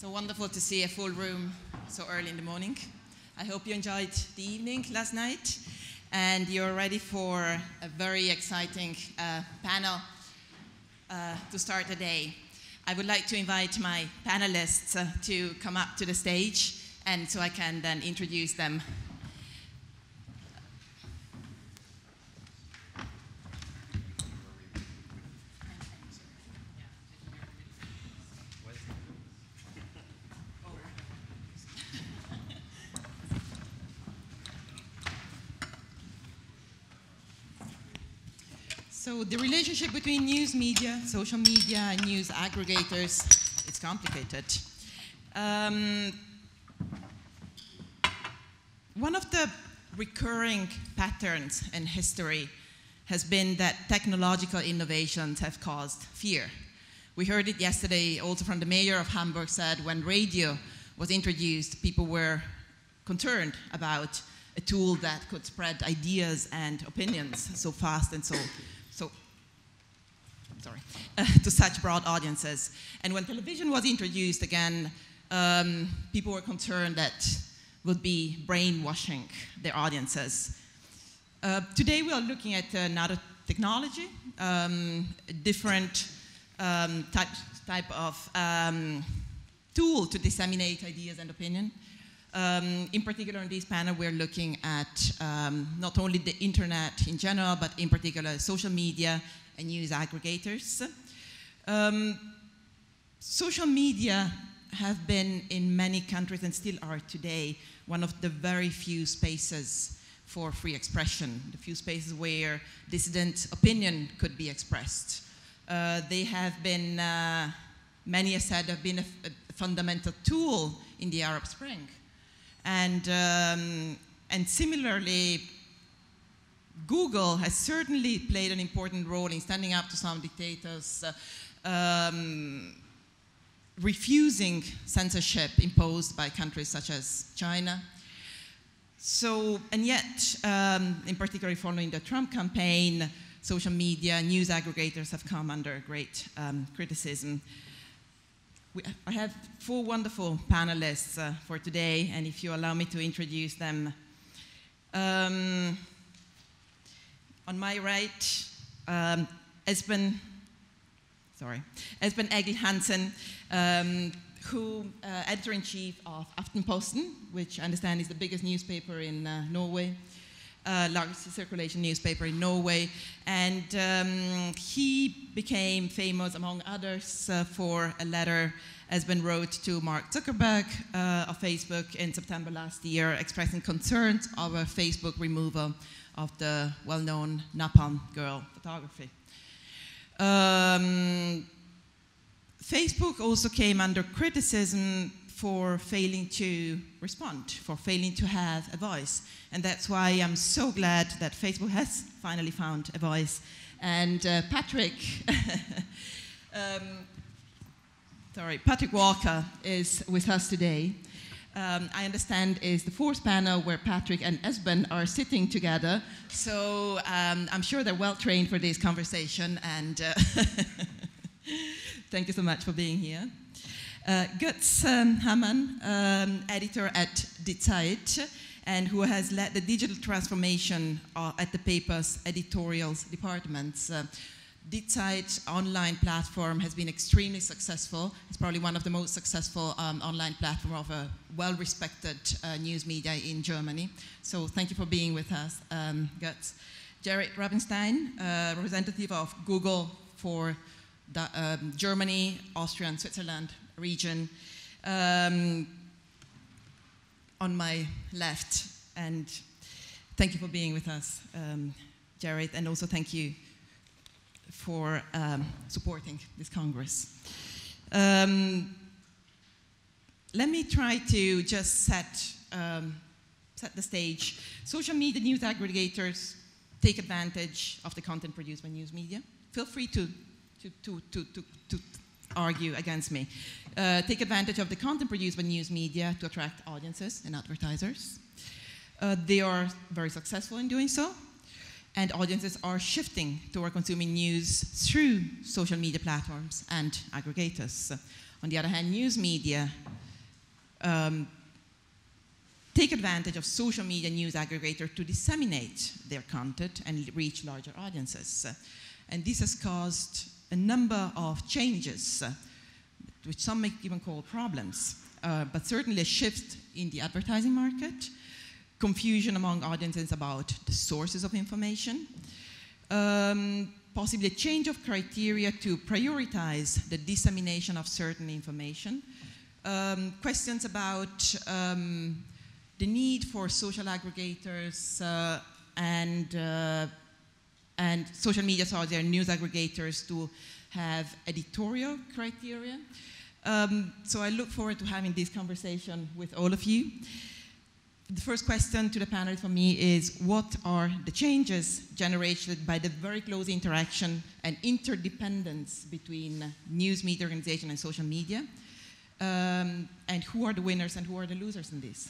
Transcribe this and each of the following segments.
So wonderful to see a full room so early in the morning. I hope you enjoyed the evening last night and you're ready for a very exciting uh, panel uh, to start the day. I would like to invite my panelists uh, to come up to the stage and so I can then introduce them So the relationship between news media, social media, and news aggregators, it's complicated. Um, one of the recurring patterns in history has been that technological innovations have caused fear. We heard it yesterday also from the mayor of Hamburg said when radio was introduced, people were concerned about a tool that could spread ideas and opinions so fast and so to such broad audiences. And when television was introduced again, um, people were concerned that would be brainwashing their audiences. Uh, today we are looking at another technology, um, different um, type, type of um, tool to disseminate ideas and opinion. Um, in particular, in this panel, we're looking at um, not only the internet in general, but in particular social media and news aggregators. Um, social media have been in many countries and still are today one of the very few spaces for free expression, the few spaces where dissident opinion could be expressed. Uh, they have been, uh, many have said, have been a, fundamental tool in the Arab Spring. And, um, and similarly, Google has certainly played an important role in standing up to some dictators, uh, um, refusing censorship imposed by countries such as China. So, and yet, um, in particular following the Trump campaign, social media, news aggregators have come under great um, criticism. We, I have four wonderful panelists uh, for today, and if you allow me to introduce them. Um, on my right, um, Espen, sorry, Espen Egil Hansen, um, who uh, editor-in-chief of Aftenposten, which I understand is the biggest newspaper in uh, Norway, uh, largest circulation newspaper in Norway, and um, he became famous, among others, uh, for a letter Espen wrote to Mark Zuckerberg uh, of Facebook in September last year, expressing concerns over Facebook removal of the well-known Napalm Girl photography. Um, Facebook also came under criticism for failing to respond, for failing to have a voice. And that's why I'm so glad that Facebook has finally found a voice. And uh, Patrick, um, sorry, Patrick Walker is with us today um, I understand is the fourth panel where Patrick and Espen are sitting together. So um, I'm sure they're well trained for this conversation. And uh, thank you so much for being here. Uh, Götz um, Hamann, um, editor at Die Zeit, and who has led the digital transformation uh, at the paper's editorials departments. Die online platform has been extremely successful. It's probably one of the most successful um, online platform of a well-respected uh, news media in Germany. So thank you for being with us, um, Götz. Gerrit Rabenstein, uh, representative of Google for the, um, Germany, Austria, and Switzerland region. Um, on my left, and thank you for being with us, um, Jared, and also thank you for um, supporting this Congress. Um, let me try to just set, um, set the stage. Social media news aggregators take advantage of the content produced by news media. Feel free to, to, to, to, to, to argue against me. Uh, take advantage of the content produced by news media to attract audiences and advertisers. Uh, they are very successful in doing so and audiences are shifting toward consuming news through social media platforms and aggregators. On the other hand, news media um, take advantage of social media news aggregator to disseminate their content and reach larger audiences. and this has caused a number of changes, which some may even call problems, uh, but certainly a shift in the advertising market, confusion among audiences about the sources of information, um, possibly a change of criteria to prioritize the dissemination of certain information, um, questions about um, the need for social aggregators uh, and, uh, and social media, so their news aggregators to have editorial criteria. Um, so I look forward to having this conversation with all of you. The first question to the panel for me is what are the changes generated by the very close interaction and interdependence between news media organization and social media? Um, and who are the winners and who are the losers in this?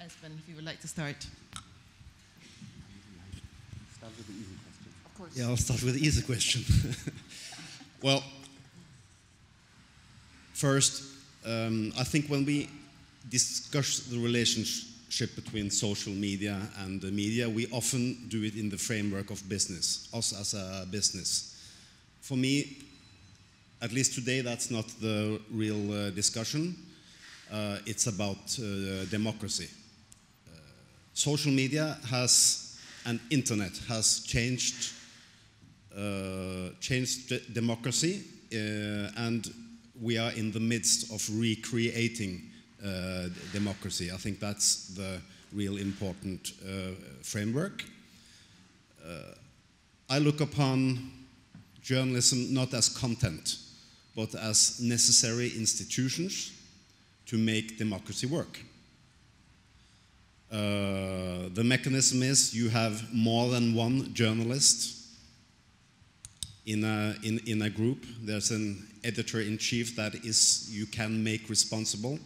Espen, if you would like to start. Start with the easy question. Of course. Yeah, I'll start with the easy question. well, first, um, I think when we discuss the relationship between social media and the media, we often do it in the framework of business, us as a business. For me, at least today, that's not the real uh, discussion. Uh, it's about uh, democracy. Uh, social media has, and internet has changed, uh, changed democracy, uh, and we are in the midst of recreating democracy. I think that's the real important framework. I look upon journalism not as content, but as necessary institutions to make democracy work. Uh, the mechanism is you have more than one journalist in a, in, in a group. There's an editor in chief that is you can make responsible, uh,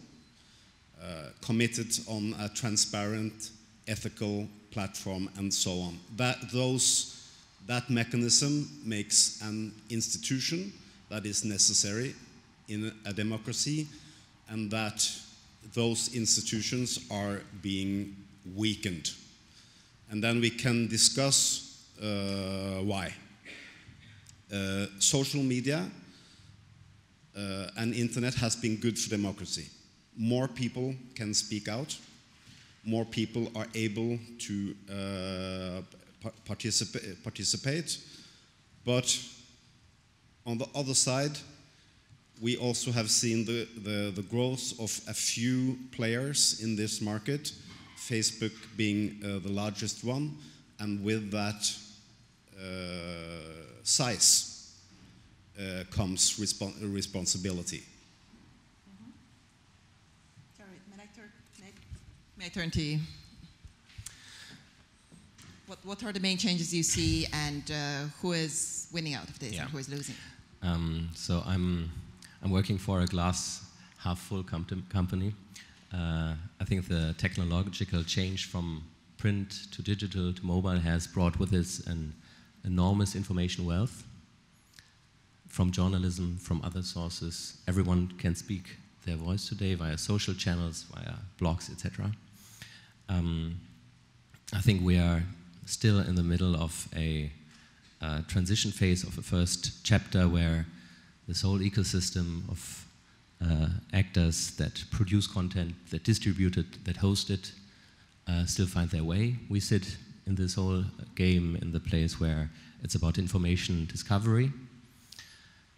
committed on a transparent, ethical platform, and so on. That, those, that mechanism makes an institution that is necessary in a democracy and that those institutions are being weakened. And then we can discuss uh, why. Uh, social media uh, and internet has been good for democracy. More people can speak out. More people are able to uh, particip participate. But on the other side, we also have seen the, the, the, growth of a few players in this market, Facebook being uh, the largest one, and with that uh, size uh, comes respon responsibility. Mm -hmm. Sorry, may I, turn, may, may I turn to you? What, what are the main changes you see, and uh, who is winning out of this, yeah. and who is losing? Um, so I'm I'm working for a glass half full com company. Uh, I think the technological change from print to digital to mobile has brought with it an enormous information wealth from journalism, from other sources. Everyone can speak their voice today via social channels, via blogs, etc. Um, I think we are still in the middle of a, a transition phase of a first chapter where this whole ecosystem of uh, actors that produce content, that distribute it, that host it, uh, still find their way. We sit in this whole game in the place where it's about information discovery,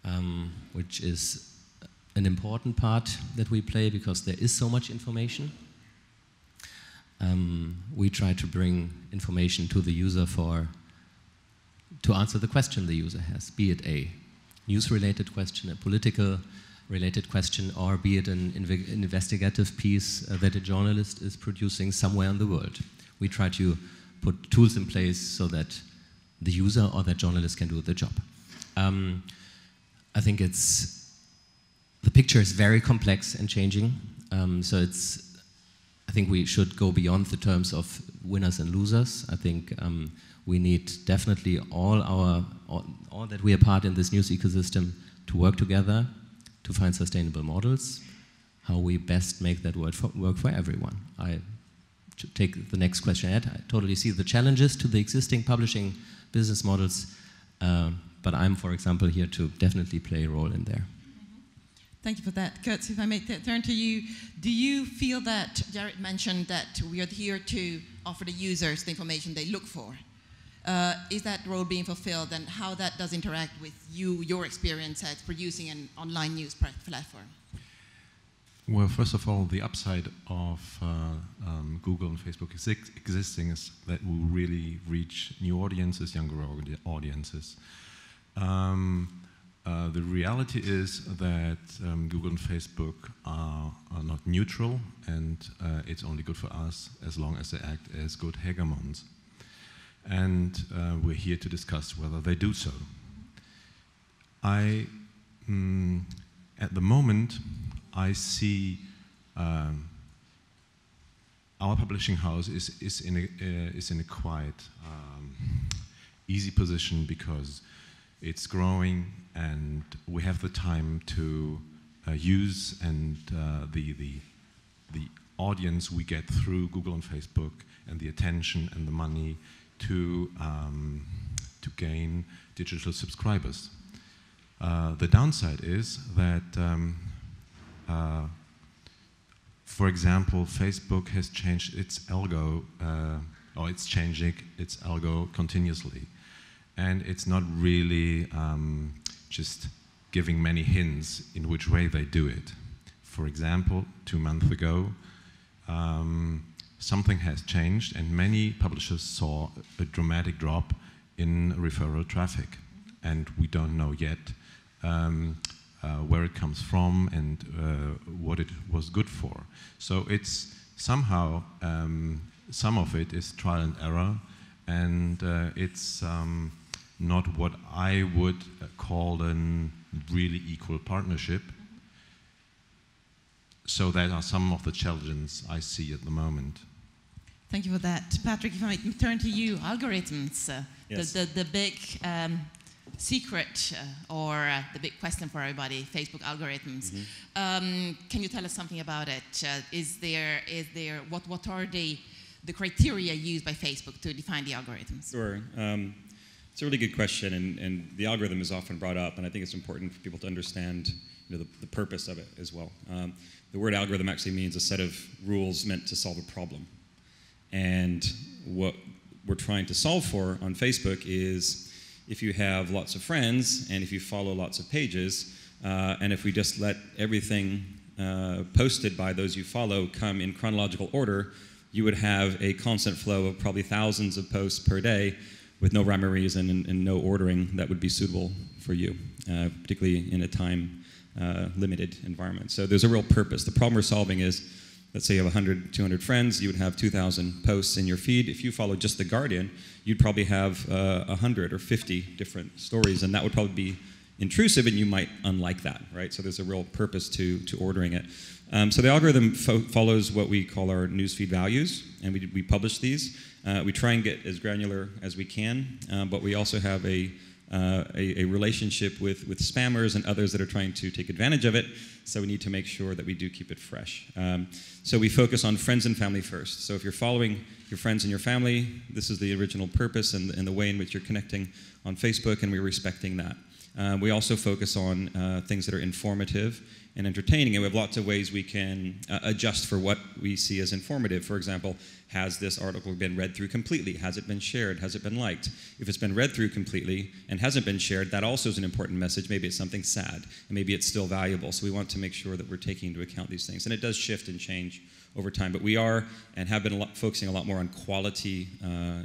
um, which is an important part that we play because there is so much information. Um, we try to bring information to the user for to answer the question the user has, be it a news-related question, a political related question, or be it an inv investigative piece uh, that a journalist is producing somewhere in the world. We try to put tools in place so that the user or that journalist can do the job. Um, I think it's, the picture is very complex and changing, um, so it's, I think we should go beyond the terms of winners and losers. I think um, we need definitely all our all, all, that we are part in this news ecosystem to work together to find sustainable models, how we best make that work for, work for everyone. I take the next question Ed, I totally see the challenges to the existing publishing business models, uh, but I'm, for example, here to definitely play a role in there. Thank you for that. Götz, if I may turn to you, do you feel that Gerrit mentioned that we are here to offer the users the information they look for? Uh, is that role being fulfilled and how that does interact with you, your experience as producing an online news platform? Well, first of all, the upside of uh, um, Google and Facebook existing is that we really reach new audiences, younger audiences. Um, uh, the reality is that um, Google and Facebook are, are not neutral, and uh, it's only good for us as long as they act as good hegemons. And uh, we're here to discuss whether they do so. I, mm, at the moment, I see um, our publishing house is, is, in, a, uh, is in a quite um, easy position because it's growing and we have the time to uh, use and uh, the, the, the audience we get through Google and Facebook and the attention and the money to, um, to gain digital subscribers. Uh, the downside is that, um, uh, for example, Facebook has changed its algo, uh, or it's changing its algo continuously. And it's not really um, just giving many hints in which way they do it. For example, two months ago, um, something has changed, and many publishers saw a dramatic drop in referral traffic. And we don't know yet um, uh, where it comes from and uh, what it was good for. So it's somehow, um, some of it is trial and error, and uh, it's um, not what I would call a really equal partnership. So that are some of the challenges I see at the moment. Thank you for that. Patrick, if I might turn to you, algorithms, uh, yes. the, the, the, big um, secret uh, or uh, the big question for everybody, Facebook algorithms. Mm -hmm. um, can you tell us something about it? Uh, is there, is there, what, what are the, the criteria used by Facebook to define the algorithms? Sure. Um, it's a really good question, and, and the algorithm is often brought up, and I think it's important for people to understand you know, the, the purpose of it as well. Um, the word algorithm actually means a set of rules meant to solve a problem. And what we're trying to solve for on Facebook is if you have lots of friends and if you follow lots of pages, uh, and if we just let everything uh, posted by those you follow come in chronological order, you would have a constant flow of probably thousands of posts per day with no rhyme or reason and, and no ordering that would be suitable for you, uh, particularly in a time uh, limited environment. So there's a real purpose. The problem we're solving is let's say you have 100, 200 friends, you would have 2,000 posts in your feed. If you follow just The Guardian, you'd probably have uh, 100 or 50 different stories, and that would probably be intrusive, and you might unlike that, right? So there's a real purpose to, to ordering it. Um, so the algorithm fo follows what we call our newsfeed values, and we, we publish these. Uh, we try and get as granular as we can, uh, but we also have a, uh, a, a, relationship with, with spammers and others that are trying to take advantage of it, so we need to make sure that we do keep it fresh. Um, so we focus on friends and family first. So if you're following your friends and your family, this is the original purpose and, and the way in which you're connecting on Facebook, and we're respecting that. Uh, we also focus on uh, things that are informative and entertaining, and we have lots of ways we can uh, adjust for what we see as informative. For example, has this article been read through completely? Has it been shared? Has it been liked? If it's been read through completely and hasn't been shared, that also is an important message. Maybe it's something sad, and maybe it's still valuable. So we want to make sure that we're taking into account these things. And it does shift and change over time, but we are and have been a lot, focusing a lot more on quality uh,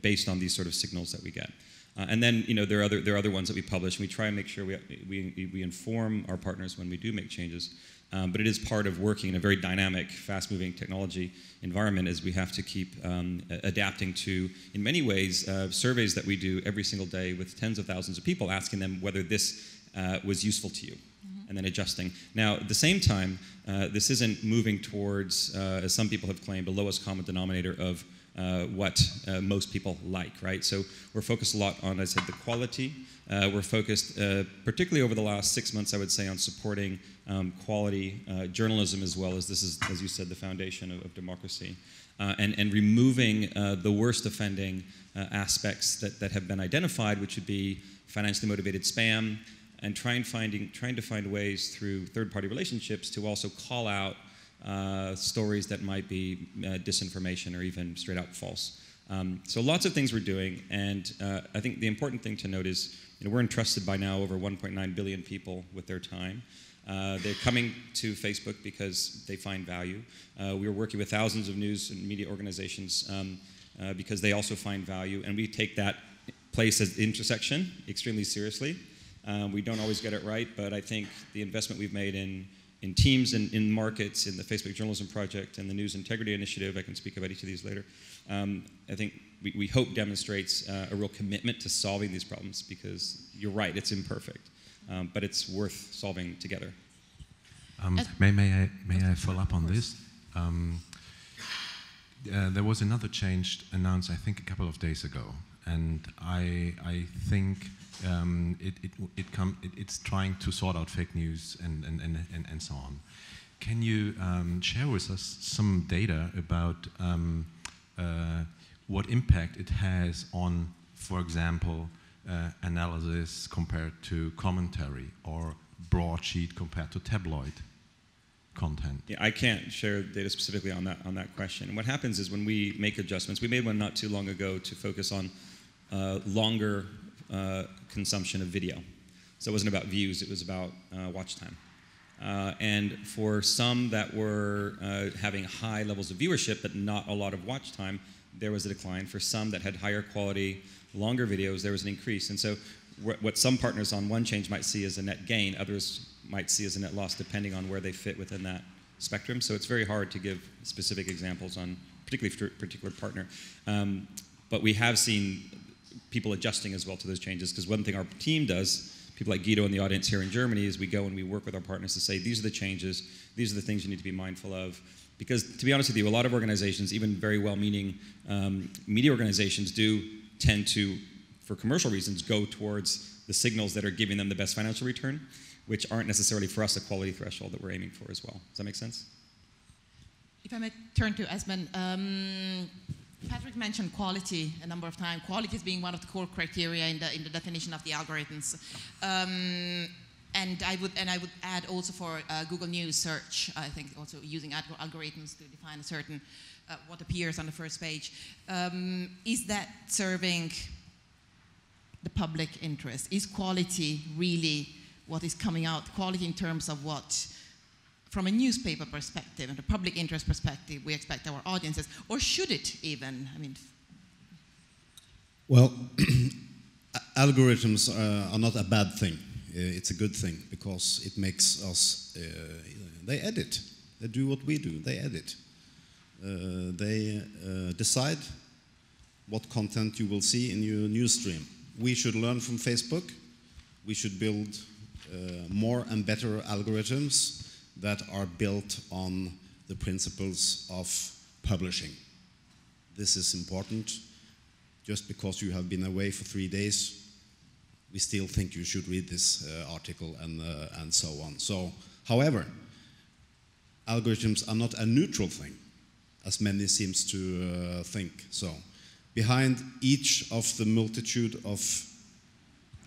based on these sort of signals that we get. Uh, and then, you know, there are, other, there are other ones that we publish, and we try and make sure we, we, we inform our partners when we do make changes. Um, but it is part of working in a very dynamic, fast-moving technology environment as we have to keep um, adapting to, in many ways, uh, surveys that we do every single day with tens of thousands of people asking them whether this uh, was useful to you. Mm-hmm. and then adjusting. Now, at the same time, uh, this isn't moving towards, uh, as some people have claimed, a lowest common denominator of uh, what uh, most people like, right? So we're focused a lot on, as I said, the quality. Uh, we're focused, uh, particularly over the last six months, I would say, on supporting um, quality uh, journalism as well as this is, as you said, the foundation of, of democracy. Uh, and, and removing the worst offending aspects that, that have been identified, which would be financially motivated spam, and trying, finding, trying to find ways through third-party relationships to also call out uh, stories that might be uh, disinformation or even straight out false. Um, so lots of things we're doing, and uh, I think the important thing to note is you know, we're entrusted by now over 1.9 billion people with their time. Uh, they're coming to Facebook because they find value. Uh, we are working with thousands of news and media organizations um, uh, because they also find value, and we take that place as intersection extremely seriously. Um, we don't always get it right, but I think the investment we've made in in teams and in markets, in the Facebook Journalism Project and the News Integrity Initiative. I can speak about each of these later. Um, I think we, we hope demonstrates uh, a real commitment to solving these problems because you're right, it's imperfect, um, but it's worth solving together. Um, may, may, I, may I follow up on this? Um, uh, there was another change announced, I think, a couple of days ago, and I, I think um, it, it, it, come, it, it's trying to sort out fake news and, and, and, and, and so on. Can you um, share with us some data about um, uh, what impact it has on, for example, uh, analysis compared to commentary or broadsheet compared to tabloid content? Yeah, I can't share data specifically on that on that question. What happens is when we make adjustments, we made one not too long ago to focus on uh, longer uh, consumption of video. So it wasn't about views, it was about uh, watch time. Uh, and for some that were uh, having high levels of viewership but not a lot of watch time, there was a decline. For some that had higher quality, longer videos, there was an increase. And so wh what some partners on one change might see as a net gain, others might see as a net loss depending on where they fit within that spectrum. So it's very hard to give specific examples on particularly for a particular partner. Um, but we have seen people adjusting as well to those changes. Because one thing our team does, people like Guido in the audience here in Germany, is we go and we work with our partners to say, these are the changes, these are the things you need to be mindful of. Because to be honest with you, a lot of organizations, even very well meaning um, media organizations, do tend to, for commercial reasons, go towards the signals that are giving them the best financial return, which aren't necessarily for us a quality threshold that we're aiming for as well. Does that make sense? If I may turn to Espen, um, Patrick mentioned quality a number of times. Quality is being one of the core criteria in the, in the definition of the algorithms. Um, and I would and I would add also for uh, Google News search. I think also using algorithms to define a certain uh, what appears on the first page. Um, is that serving the public interest? Is quality really what is coming out? Quality in terms of what from a newspaper perspective and a public interest perspective we expect our audiences, or should it even? I mean, well, algorithms are, not a bad thing. Uh, it's a good thing because it makes us. Uh, they edit. They do what we do. They edit. Uh, they uh, decide what content you will see in your news stream. We should learn from Facebook. We should build uh, more and better algorithms that are built on the principles of publishing. This is important. Just because you have been away for three days, we still think you should read this uh, article and, uh, and so on. So, however, algorithms are not a neutral thing, as many seems to uh, think. So, behind each of the multitude of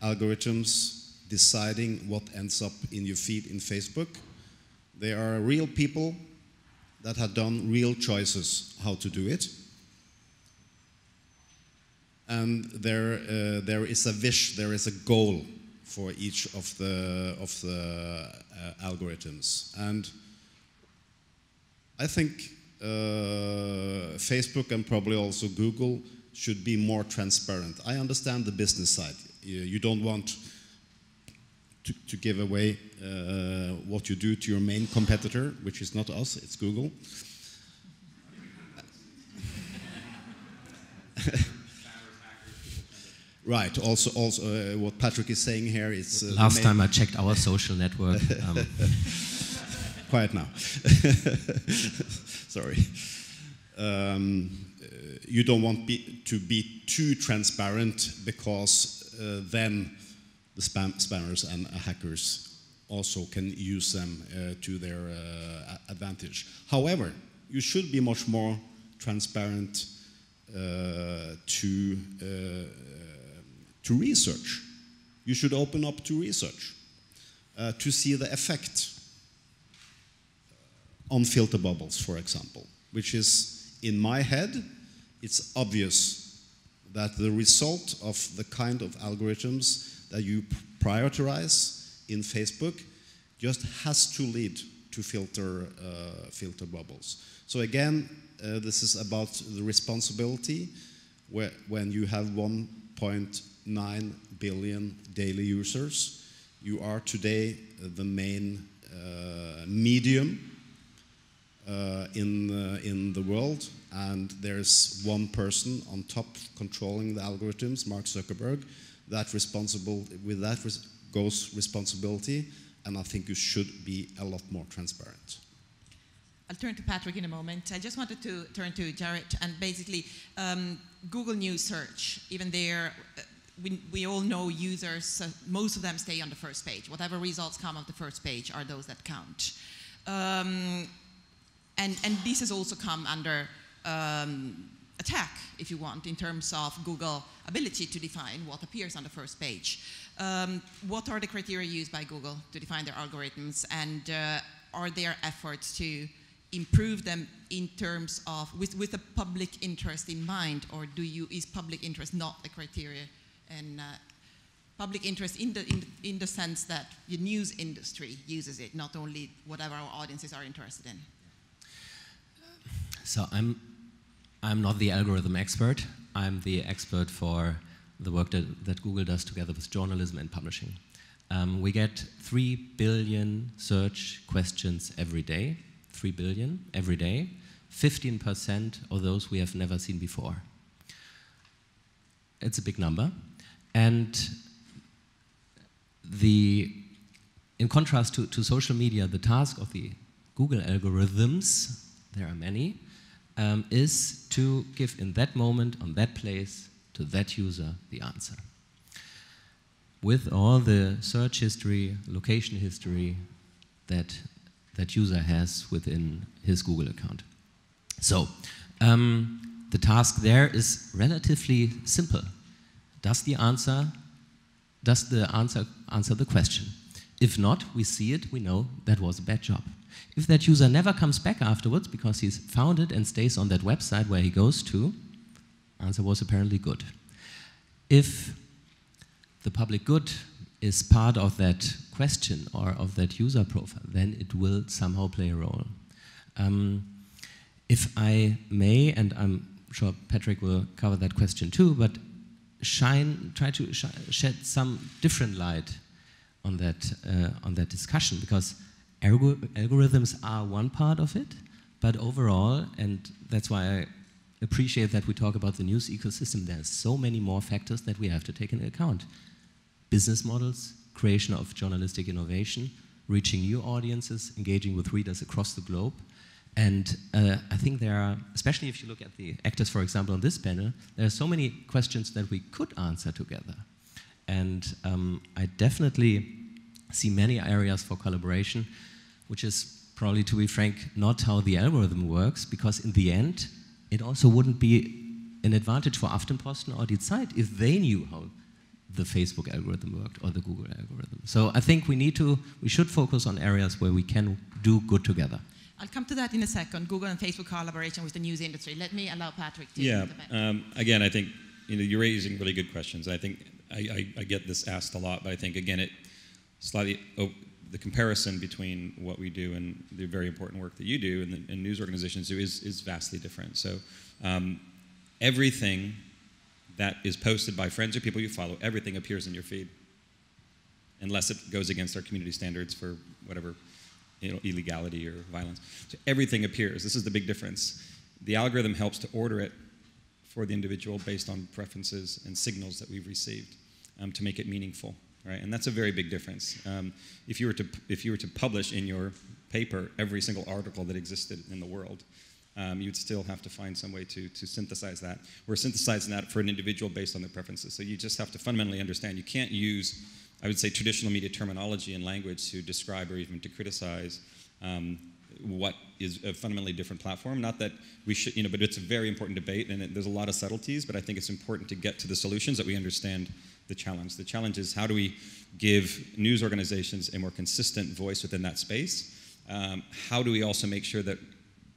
algorithms deciding what ends up in your feed in Facebook, they are real people that have done real choices how to do it. And there, uh, there is a wish, there is a goal for each of the, of the uh, algorithms. And I think uh, Facebook and probably also Google should be more transparent. I understand the business side. You, you don't want to, to give away uh, what you do to your main competitor, which is not us, it's Google. Right. Also, also uh, what Patrick is saying here is uh, Last time I checked our social network, um, quiet now. Sorry. Um, uh, you don't want be, to be too transparent because uh, then the spam spammers and hackers also can use them uh, to their uh, advantage. However, you should be much more transparent uh, to uh, to research. You should open up to research uh, to see the effect on filter bubbles, for example, which is in my head, it's obvious that the result of the kind of algorithms that you prioritize in Facebook just has to lead to filter uh, filter bubbles. So again, uh, this is about the responsibility where, when you have 1.9 billion daily users. You are today the main uh, medium uh, in, uh, in the world, and there's one person on top controlling the algorithms, Mark Zuckerberg. That responsible with that res- goes responsibility, and I think you should be a lot more transparent. I'll turn to Patrick in a moment. I just wanted to turn to Gerrit and basically um, Google News Search. Even there, uh, we, we all know users, uh, most of them stay on the first page. Whatever results come off the first page are those that count. Um, and, and this has also come under um, attack, if you want, in terms of Google ability to define what appears on the first page. Um, what are the criteria used by Google to define their algorithms, and uh, are there efforts to improve them in terms of with, with a public interest in mind, or do you is public interest not the criteria? And uh, public interest in the, in, the- in the sense that the news industry uses it, not only whatever our audiences are interested in. So I'm, I'm not the algorithm expert. I'm the expert for the work that, that Google does together with journalism and publishing. Um, we get 3 billion search questions every day, 3 billion every day. 15% of those we have never seen before. It's a big number. And the, in contrast to, to social media, the task of the Google algorithms, there are many, um, is to give in that moment, on that place, to that user the answer. With all the search history, location history that that user has within his Google account. So, um, the task there is relatively simple. Does the answer does the answer answer the question? If not, we see it, we know that was a bad job. If that user never comes back afterwards because he's found it and stays on that website where he goes to, answer was apparently good. If the public good is part of that question or of that user profile, then it will somehow play a role. Um, if I may, and I'm sure Patrick will cover that question too, but shine, try to sh shed some different light on that uh, on that discussion because algo algorithms are one part of it, but overall, and that's why I appreciate that we talk about the news ecosystem. There's so many more factors that we have to take into account: business models, creation of journalistic innovation, reaching new audiences, engaging with readers across the globe. And uh, I think there are, especially if you look at the actors, for example, on this panel, there are so many questions that we could answer together. And um, I definitely see many areas for collaboration, which is probably, to be frank, not how the algorithm works, because in the end, it also wouldn't be an advantage for Aftenposten or Die Zeit if they knew how the Facebook algorithm worked or the Google algorithm. So I think we need to, we should focus on areas where we can do good together. I'll come to that in a second. Google and Facebook collaboration with the news industry. Let me allow Patrick to. Yeah. Um, again, I think you know you're raising really good questions. I think I, I, I get this asked a lot, but I think again it slightly oh, the comparison between what we do and the very important work that you do and, the, and news organizations do is is vastly different. So um, everything that is posted by friends or people you follow, everything appears in your feed, unless it goes against our community standards for whatever you know, illegality or violence. So everything appears. This is the big difference. The algorithm helps to order it for the individual based on preferences and signals that we've received um, to make it meaningful, right? And that's a very big difference. Um, if you were to if you were to publish in your paper every single article that existed in the world, um, you'd still have to find some way to, to synthesize that. We're synthesizing that for an individual based on their preferences. So you just have to fundamentally understand you can't use, I would say, traditional media terminology and language to describe or even to criticize um, what is a fundamentally different platform. Not that we should, you know, but it's a very important debate and it, there's a lot of subtleties, but I think it's important to get to the solutions that we understand the challenge. The challenge is how do we give news organizations a more consistent voice within that space? Um, how do we also make sure that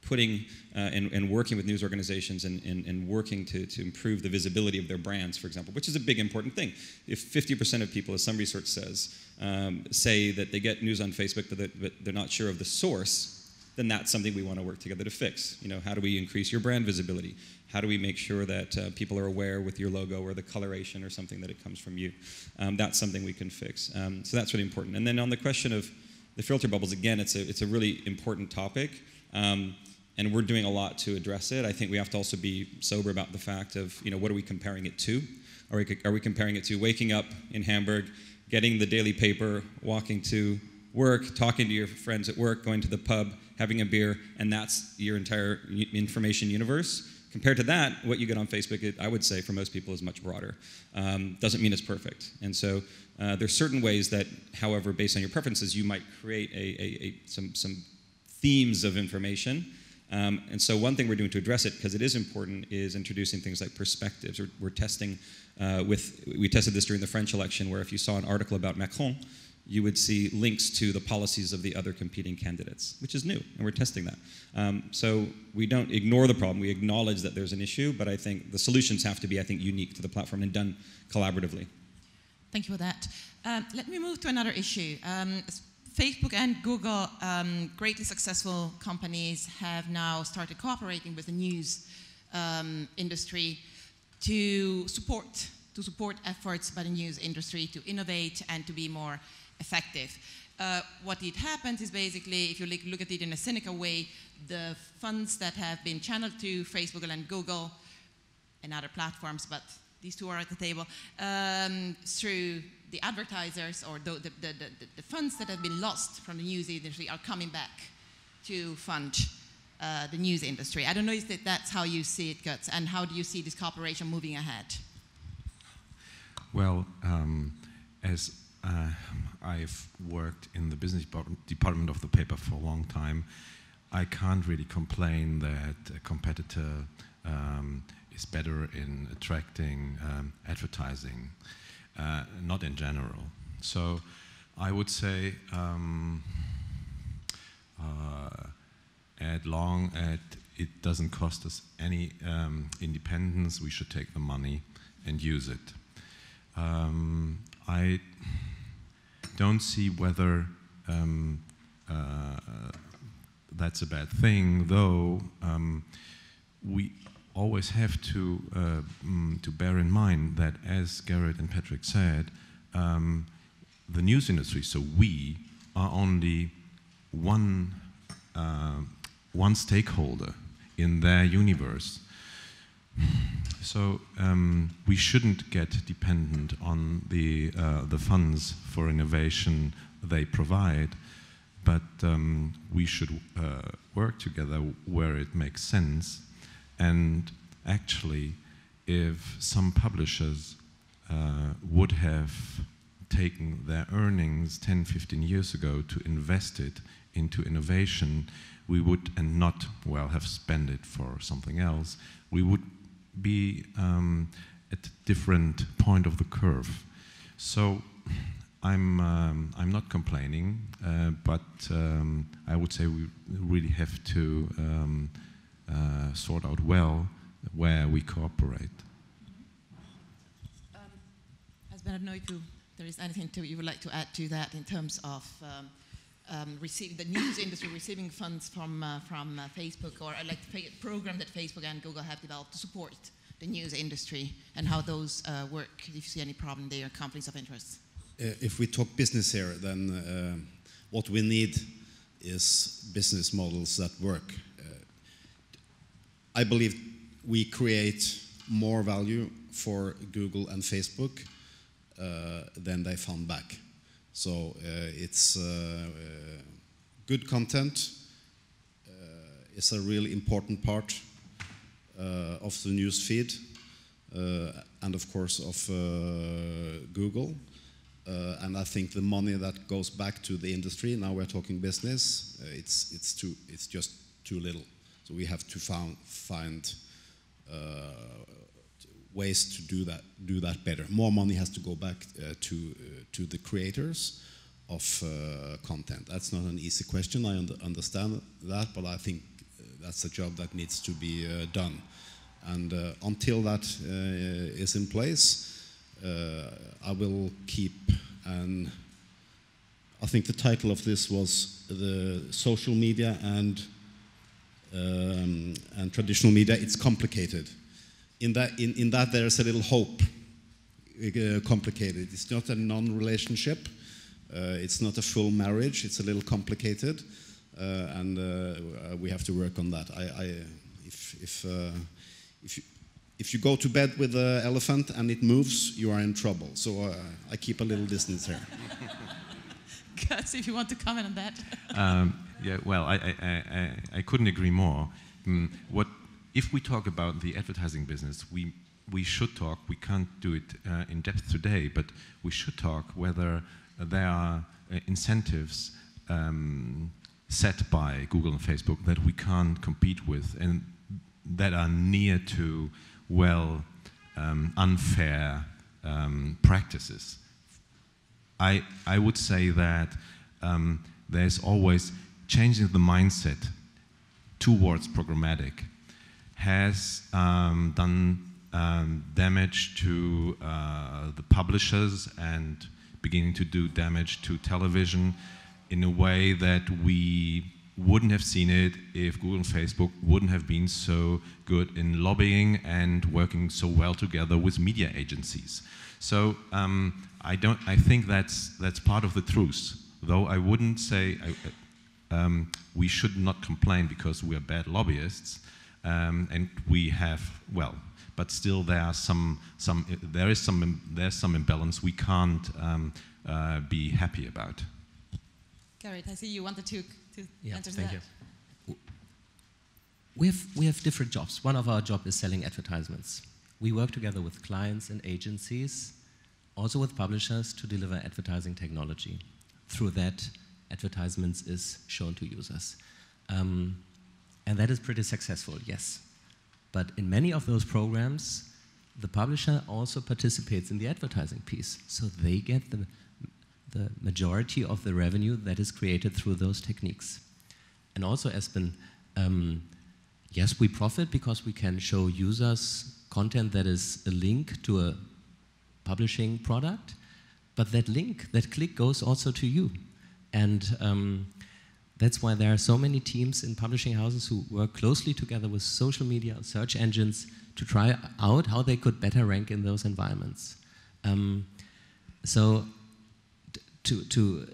putting uh, and, and, working with news organizations and, and, and, working to, to improve the visibility of their brands, for example, which is a big important thing. If 50% of people, as some research says, um, say that they get news on Facebook but, but they're not sure of the source, then that's something we want to work together to fix. You know, how do we increase your brand visibility? How do we make sure that uh, people are aware with your logo or the coloration or something that it comes from you? Um, that's something we can fix. Um, so that's really important. And then on the question of the filter bubbles, again, it's a, it's a really important topic. Um, and we're doing a lot to address it. I think we have to also be sober about the fact of, you know, what are we comparing it to? Are we, are we comparing it to waking up in Hamburg, getting the daily paper, walking to work, talking to your friends at work, going to the pub, having a beer, and that's your entire information universe? Compared to that, what you get on Facebook, it, I would say for most people is much broader. Um, doesn't mean it's perfect. And so uh, there's certain ways that, however, based on your preferences, you might create a, a, a some, some themes of information um, and so one thing we're doing to address it, because it is important, is introducing things like perspectives. We're, we're testing uh, with, we tested this during the French election, where if you saw an article about Macron, you would see links to the policies of the other competing candidates, which is new, and we're testing that. Um, so we don't ignore the problem, we acknowledge that there's an issue, but I think the solutions have to be, I think, unique to the platform and done collaboratively. Thank you for that. Um, let me move to another issue. Um, Facebook and Google, um, greatly successful companies, have now started cooperating with the news um, industry to support to support efforts by the news industry to innovate and to be more effective. Uh, what it happens is basically, if you look at it in a cynical way, the funds that have been channeled to Facebook and Google and other platforms, but these two are at the table, um, through the advertisers or the, the, the, the, funds that have been lost from the news industry are coming back to fund uh, the news industry. I don't know if that that's how you see it, Götz, and how do you see this cooperation moving ahead? Well, um, as uh, I've worked in the business department of the paper for a long time, I can't really complain that a competitor um, is better in attracting um, advertising uh, not in general. So I would say um, uh, long as it doesn't cost us any um, independence, we should take the money and use it. Um, I don't see whether um, uh, that's a bad thing, though um, we always have to, uh, mm, to bear in mind that, as Gerrit and Patrick said, um, the news industry, so we, are only one, uh, one stakeholder in their universe. So um, we shouldn't get dependent on the, uh, the funds for innovation they provide, but um, we should uh, work together where it makes sense. And actually, if some publishers uh, would have taken their earnings 10, 15 years ago to invest it into innovation, we would, and not, well, have spent it for something else, we would be um, at a different point of the curve. So I'm, um, I'm not complaining, uh, but um, I would say we really have to um, uh, sort out well where we cooperate. Um, I don't know if you, there is anything to, you would like to add to that in terms of um, receiving the news industry receiving funds from uh, from uh, Facebook or uh, like the program that Facebook and Google have developed to support the news industry and how those uh, work. If you see any problem there, conflicts of interest. Uh, if we talk business here, then uh, what we need is business models that work. I believe we create more value for Google and Facebook than they found back. So uh, it's uh, uh, good content. Is a really important part of the news feed, and of course of Google. Uh, and I think the money that goes back to the industry. Now we're talking business. Uh, it's it's too it's just too little. So we have to found, find uh, ways to do that do that better. More money has to go back uh, to uh, to the creators of uh, content. That's not an easy question. I under understand that, but I think uh, that's a job that needs to be uh, done. And uh, until that is in place, I will keep and I think the title of this was the social media and um, and traditional media. It's complicated. In that, in, in that there is a little hope. Uh, complicated. It's not a non-relationship. Uh, it's not a full marriage. It's a little complicated, uh, and uh, we have to work on that. I, I if if uh, if you, if you go to bed with an elephant and it moves, you are in trouble. So uh, I keep a little distance here. Götz, if you want to comment on that. um, yeah, well, I, I, I, I couldn't agree more. Mm, what if we talk about the advertising business? We we should talk. We can't do it uh, in depth today, but we should talk whether there are uh, incentives um, set by Google and Facebook that we can't compete with, and that are near to well um, unfair um, practices. I, I would say that um, there's always changing the mindset towards programmatic has um, done um, damage to uh, the publishers and beginning to do damage to television in a way that we wouldn't have seen it if Google and Facebook wouldn't have been so good in lobbying and working so well together with media agencies. So um, I don't. I think that's that's part of the truth. Though I wouldn't say I, um, we should not complain because we are bad lobbyists, um, and we have well. But still, there are some some there is some there's some imbalance we can't um, uh, be happy about. Gerrit, I see you wanted to, to Yeah, answer thank that. you. We have, we have different jobs. One of our job is selling advertisements. We work together with clients and agencies, also with publishers to deliver advertising technology. Through that, advertisements is shown to users. Um, and that is pretty successful, yes. But in many of those programs, the publisher also participates in the advertising piece. So they get the, the majority of the revenue that is created through those techniques. And also, Espen, um, yes, we profit because we can show users content that is a link to a publishing product, but that link, that click goes also to you. And um, that's why there are so many teams in publishing houses who work closely together with social media, search engines to try out how they could better rank in those environments. Um, so, to, to,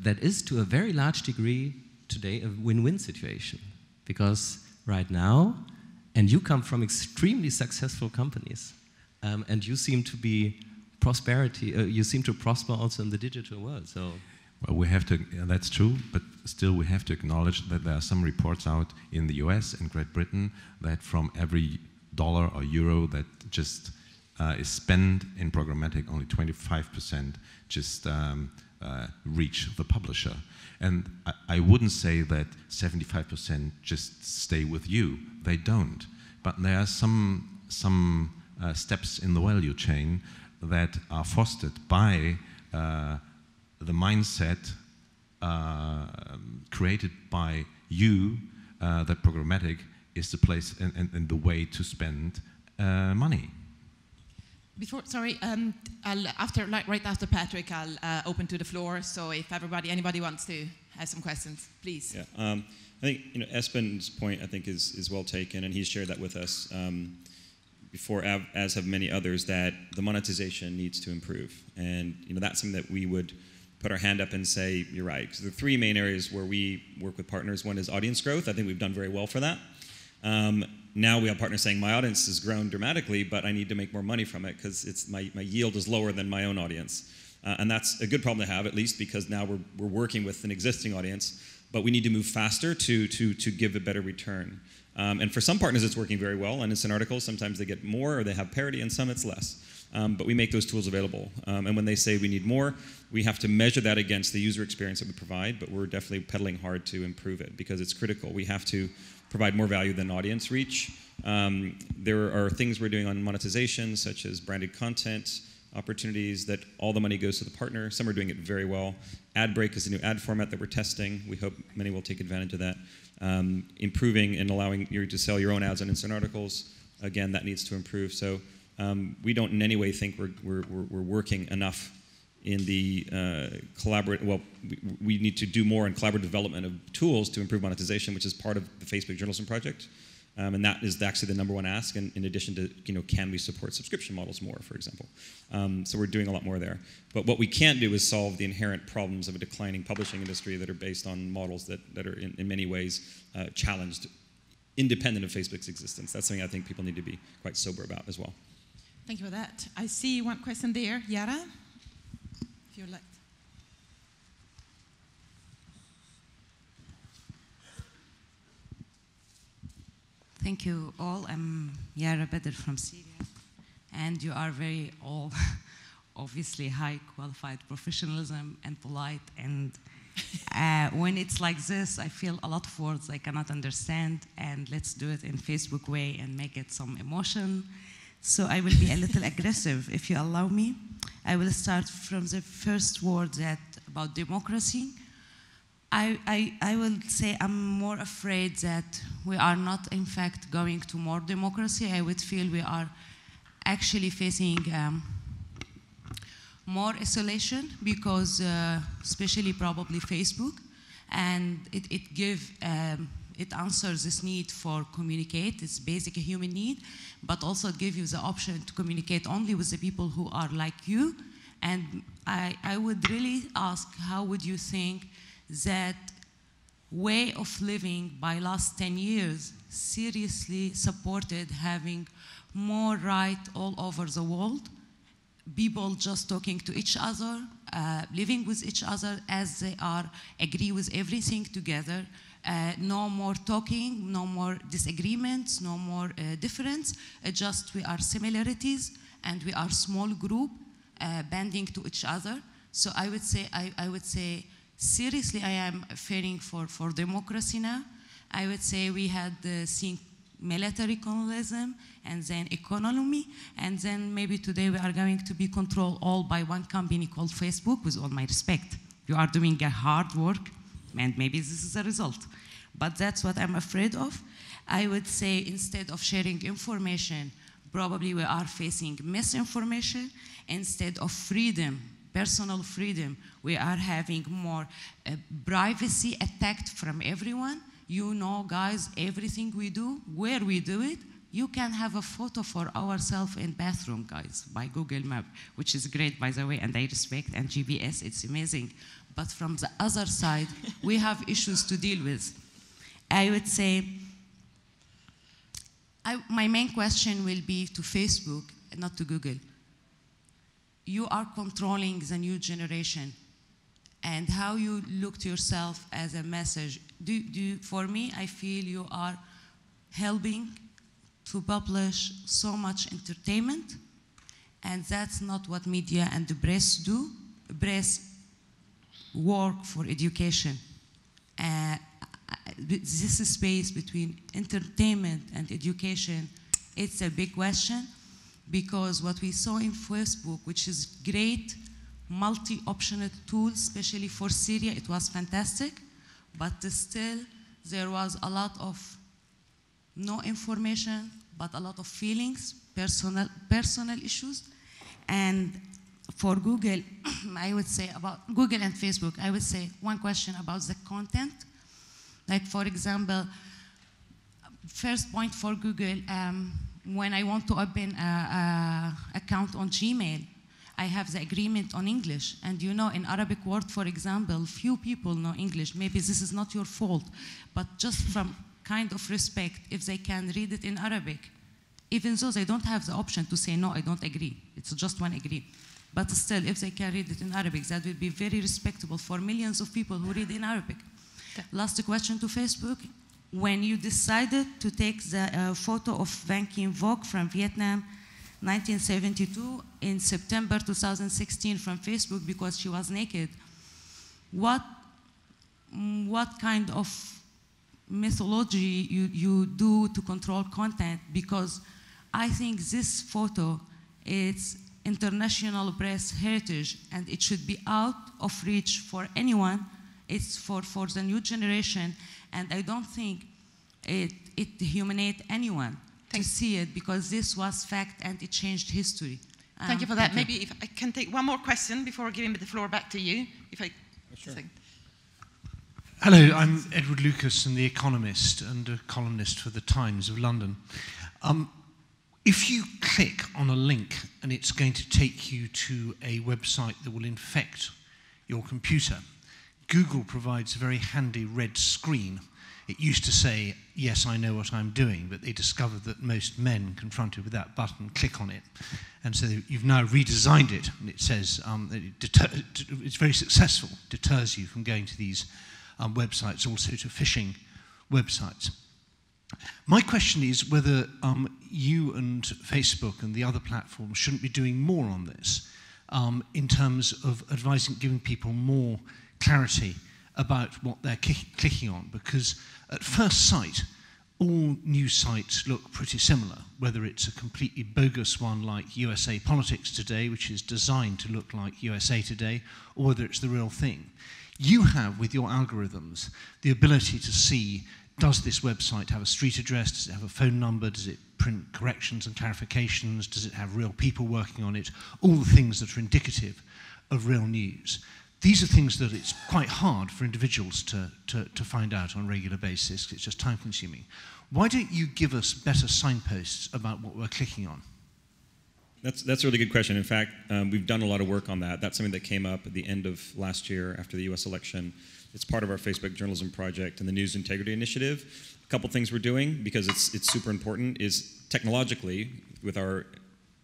that is to a very large degree today a win-win situation because right now, and you come from extremely successful companies, um, and you seem to be prosperity. Uh, you seem to prosper also in the digital world. So. Well, we have to, yeah, that's true, but still we have to acknowledge that there are some reports out in the US and Great Britain that from every dollar or euro that just uh, is spent in programmatic, only 25% just um, uh, reach the publisher. And I, I wouldn't say that 75% just stay with you, they don't. But there are some, some uh, steps in the value chain that are fostered by uh, the mindset uh, created by you uh, that programmatic is the place and, and, and the way to spend uh, money. Before, sorry, um, I'll, after, like, right after Patrick, I'll uh, open to the floor. So if everybody, anybody wants to ask some questions, please. Yeah, um, I think you know Espen's point I think is is well taken, and he's shared that with us um, before, as have many others, that the monetization needs to improve, and you know that's something that we would put our hand up and say you're right. The three main areas where we work with partners, one is audience growth. I think we've done very well for that. Um, now we have partners saying my audience has grown dramatically, but I need to make more money from it because it's my, my yield is lower than my own audience. Uh, and that's a good problem to have, at least because now we're, we're working with an existing audience, but we need to move faster to, to, to give a better return. Um, and for some partners, it's working very well. And it's an article, sometimes they get more or they have parity, and some it's less. Um, but we make those tools available. Um, and when they say we need more, we have to measure that against the user experience that we provide, but we're definitely pedaling hard to improve it because it's critical. We have to provide more value than audience reach. Um, there are things we're doing on monetization, such as branded content opportunities that all the money goes to the partner. Some are doing it very well. Ad break is a new ad format that we're testing. We hope many will take advantage of that. Um, improving and allowing you to sell your own ads on instant articles. Again, that needs to improve. So um, we don't in any way think we're, we're, we're working enough in the uh, collaborate. Well, we, we, need to do more in collaborative development of tools to improve monetization, which is part of the Facebook Journalism Project. Um, and that is actually the number one ask, in, in, addition to, you know, can we support subscription models more, for example? Um, so we're doing a lot more there. But what we can't do is solve the inherent problems of a declining publishing industry that are based on models that, that are in, in many ways uh, challenged, independent of Facebook's existence. That's something I think people need to be quite sober about as well. Thank you for that. I see one question there, Yara, if you'd like. Thank you all. I'm Yara Bader from Syria, and you are very all obviously high qualified professionalism and polite. And uh, when it's like this, I feel a lot of words I cannot understand. And let's do it in Facebook way and make it some emotion so I will be a little aggressive, if you allow me. I will start from the first word that about democracy. I, I, I will say I'm more afraid that we are not, in fact, going to more democracy. I would feel we are actually facing um, more isolation because, uh, especially probably Facebook, and it, it give um, it answers this need for communicate. It's basic human need, but also give you the option to communicate only with the people who are like you. And I, I would really ask, how would you think that way of living by last 10 years seriously supported having more right all over the world people just talking to each other, uh, living with each other as they are, agree with everything together, uh, no more talking, no more disagreements, no more uh, difference. Uh, just we are similarities and we are small group uh, bending to each other. So I would say, I, I would say, seriously, I am fearing for, for democracy now. I would say we had seen military colonialism and then economy and then maybe today we are going to be controlled all by one company called Facebook with all my respect. You are doing a hard work and maybe this is a result. But that's what I'm afraid of. I would say instead of sharing information, probably we are facing misinformation. Instead of freedom, personal freedom, we are having more uh, privacy attacked from everyone. You know, guys, everything we do, where we do it, you can have a photo for ourselves in bathroom, guys, by Google Map, which is great, by the way, and I respect, and GPS, it's amazing. But from the other side, we have issues to deal with. I would say, I, my main question will be to Facebook, and not to Google. You are controlling the new generation and how you look to yourself as a message. Do, do, for me, I feel you are helping to publish so much entertainment, and that's not what media and the press do. Press work for education. Uh, this space between entertainment and education, it's a big question because what we saw in Facebook, which is great multi-optional tool, especially for Syria, it was fantastic, but still there was a lot of no information, but a lot of feelings, personal, personal issues, and for Google, I would say about Google and Facebook, I would say one question about the content. Like for example, first point for Google, um, when I want to open an account on Gmail, I have the agreement on English. And you know, in Arabic world, for example, few people know English. Maybe this is not your fault, but just from kind of respect if they can read it in Arabic? Even though they don't have the option to say, no, I don't agree. It's just one agree. But still, if they can read it in Arabic, that will be very respectable for millions of people who read in Arabic. Last question to Facebook. When you decided to take the uh, photo of Phan Kim Phuc from Vietnam, 1972, in September 2016 from Facebook because she was naked, what, what kind of methodology you, you do to control content? Because I think this photo is international press heritage and it should be out of reach for anyone. It's for, for the new generation and I don't think it, it humiliates anyone Thank- to see it because this was fact and it changed history. Thank you Um, for that. thank Maybe if I can take one more question before giving the floor back to you. If I, Second. Hello, I'm Edward Lucas, and The Economist, and a columnist for the Times of London. Um, if you click on a link and it's going to take you to a website that will infect your computer, Google provides a very handy red screen. It used to say, Yes, I know what I'm doing, but they discovered that most men confronted with that button click on it. And so you've now redesigned it, and it says um, it deter- it's very successful, deters you from going to these um, websites, also to phishing websites. My question is whether um, you and Facebook and the other platforms shouldn't be doing more on this um, in terms of advising, giving people more clarity about what they're cli- clicking on. Because at first sight, all news sites look pretty similar, whether it's a completely bogus one like USA Politics Today, which is designed to look like USA Today, or whether it's the real thing. You have, with your algorithms, the ability to see does this website have a street address? Does it have a phone number? Does it print corrections and clarifications? Does it have real people working on it? All the things that are indicative of real news. These are things that it's quite hard for individuals to, to, to find out on a regular basis. It's just time consuming. Why don't you give us better signposts about what we're clicking on? That's, that's a really good question. In fact, um, we've done a lot of work on that. That's something that came up at the end of last year after the US election. It's part of our Facebook journalism project and the News Integrity Initiative. A couple things we're doing because it's, it's super important is technologically with our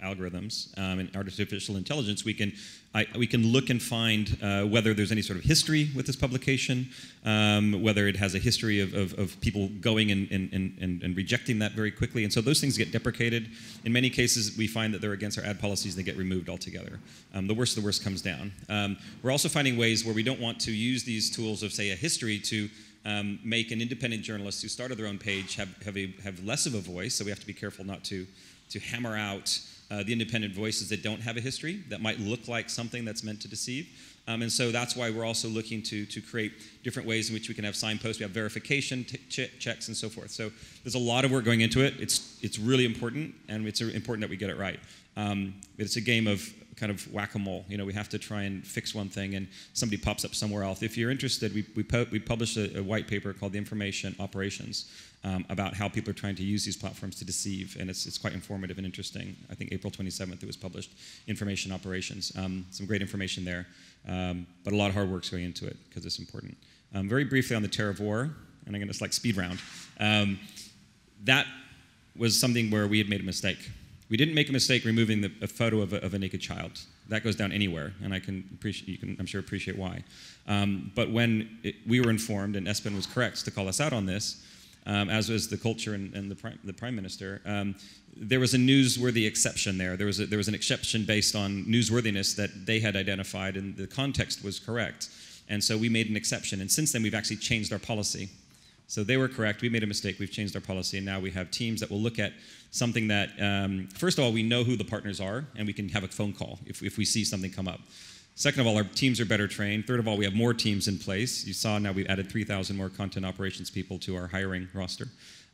algorithms um, and artificial intelligence, we can, I, we can look and find uh, whether there's any sort of history with this publication, um, whether it has a history of, of, of people going and, and, and, and rejecting that very quickly. And so those things get deprecated. In many cases, we find that they're against our ad policies, and they get removed altogether. Um, the worst of the worst comes down. Um, we're also finding ways where we don't want to use these tools of, say, a history to um, make an independent journalist who started their own page have, have, a, have less of a voice, so we have to be careful not to, to hammer out uh, the independent voices that don't have a history, that might look like something that's meant to deceive. Um, and so that's why we're also looking to, to create different ways in which we can have signposts. We have verification ch- checks and so forth. So there's a lot of work going into it. It's, it's really important, and it's important that we get it right. Um, it's a game of kind of whack-a-mole. You know, we have to try and fix one thing, and somebody pops up somewhere else. If you're interested, we, we, we published a, a white paper called "The Information Operations" um, about how people are trying to use these platforms to deceive, and it's, it's quite informative and interesting. I think April 27th it was published. Information Operations, um, some great information there, um, but a lot of hard work's going into it because it's important. Um, very briefly on the Terror of War, and I'm going to like speed round. Um, that was something where we had made a mistake. We didn't make a mistake removing the, a photo of a, of a naked child. That goes down anywhere, and I can appreciate, you can, I'm sure, appreciate why. Um, but when it, we were informed, and Espen was correct to call us out on this, um, as was the culture and, and the, prime, the prime minister, um, there was a newsworthy exception there. There was, a, there was an exception based on newsworthiness that they had identified, and the context was correct. And so we made an exception. And since then, we've actually changed our policy. So they were correct. We made a mistake. We've changed our policy, and now we have teams that will look at something that, um, first of all, we know who the partners are, and we can have a phone call if, if we see something come up. Second of all, our teams are better trained. Third of all, we have more teams in place. You saw now we've added 3,000 more content operations people to our hiring roster.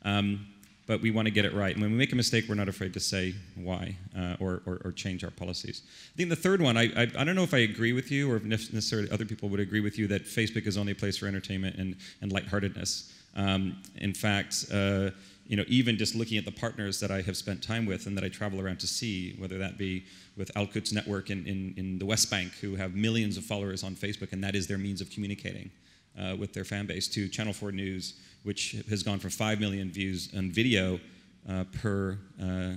Um, but we want to get it right. And when we make a mistake, we're not afraid to say why uh, or, or, or, change our policies. I think the third one, I, I, I, don't know if I agree with you or if necessarily other people would agree with you that Facebook is only a place for entertainment and, and lightheartedness. Um, in fact, uh, you know, even just looking at the partners that I have spent time with and that I travel around to see, whether that be with Al Quds Network in, in, in the West Bank, who have millions of followers on Facebook, and that is their means of communicating uh, with their fan base, to Channel 4 News, which has gone from 5 million views on video uh, per, uh,